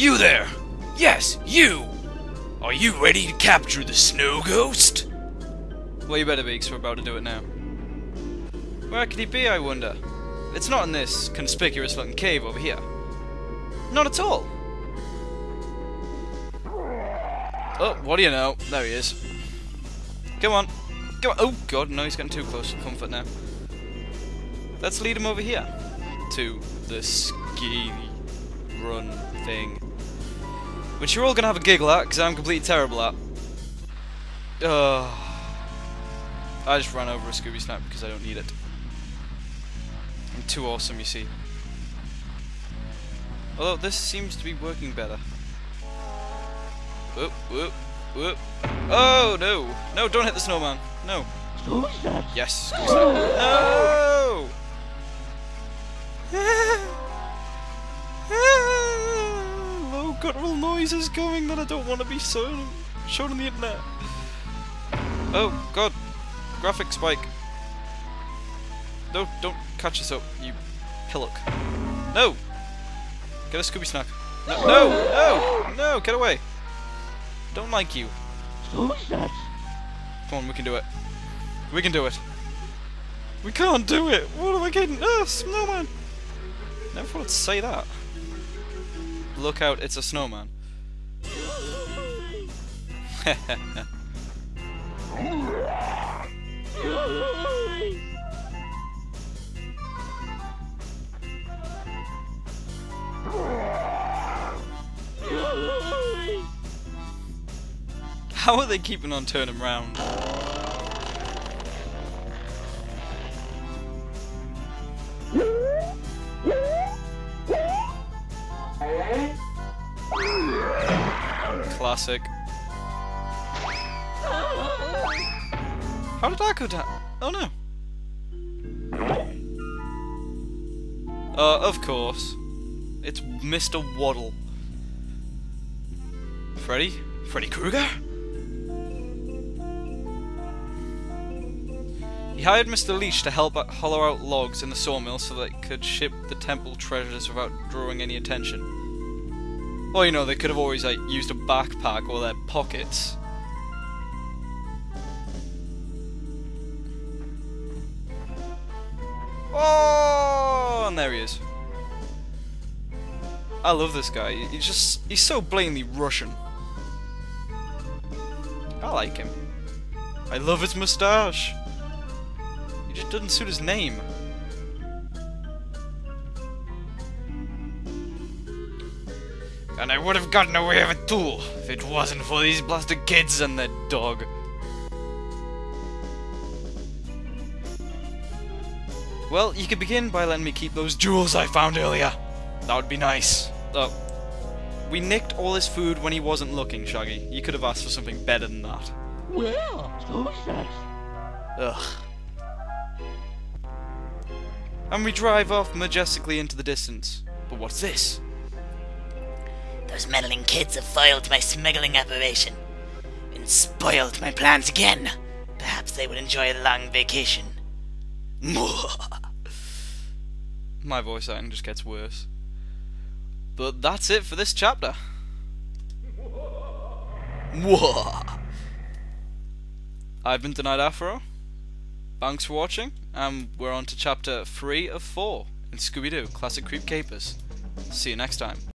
You there! Yes, you! Are you ready to capture the snow ghost? Well, you better be, because we're about to do it now. Where could he be, I wonder? It's not in this conspicuous looking cave over here. Not at all. Oh, what do you know? There he is. Come on. Come on. Oh, God, no, he's getting too close for comfort now. Let's lead him over here. To the ski run thing. Which you're all going to have a giggle at, because I'm completely terrible at. Ugh. I just ran over a Scooby Snack because I don't need it. I'm too awesome, you see. Although this seems to be working better. Whoop, whoop, whoop. Oh, no. No, don't hit the snowman. No. Yes, Snap. No! Guttural noises going that I don't want to be shown, shown on the internet. Oh, God. Graphic spike. No, don't catch us up, you pillock. No! Get a Scooby Snack. No, no, no, no, get away. Don't like you. Come on, we can do it. We can do it. We can't do it. What am I getting? Ah, snowman. Never thought I'd say that. Look out, it's a snowman. How are they keeping on turning round? Classic. How did that go down? Oh no. Uh, of course. It's Mr. Waddle. Freddy? Freddy Krueger? He hired Mr. Leech to help hollow out logs in the sawmill so that they could ship the temple treasures without drawing any attention. Well, you know, they could have always like used a backpack or their pockets. Oh, and there he is. I love this guy. He's just, he's so blatantly Russian. I like him. I love his moustache. He just doesn't suit his name. And I would have gotten away with it too, if it wasn't for these blasted kids and their dog. Well, you could begin by letting me keep those jewels I found earlier. That would be nice. Oh. We nicked all his food when he wasn't looking, Shaggy. You could have asked for something better than that. Well, who's that? Ugh. And we drive off majestically into the distance. But what's this? Those meddling kids have foiled my smuggling operation and spoiled my plans again. Perhaps they would enjoy a long vacation. My voice acting just gets worse. But that's it for this chapter. I've been Denied Afro. Thanks for watching, and we're on to chapter 3 of 4 in Scooby-Doo Classic Creep Capers. See you next time.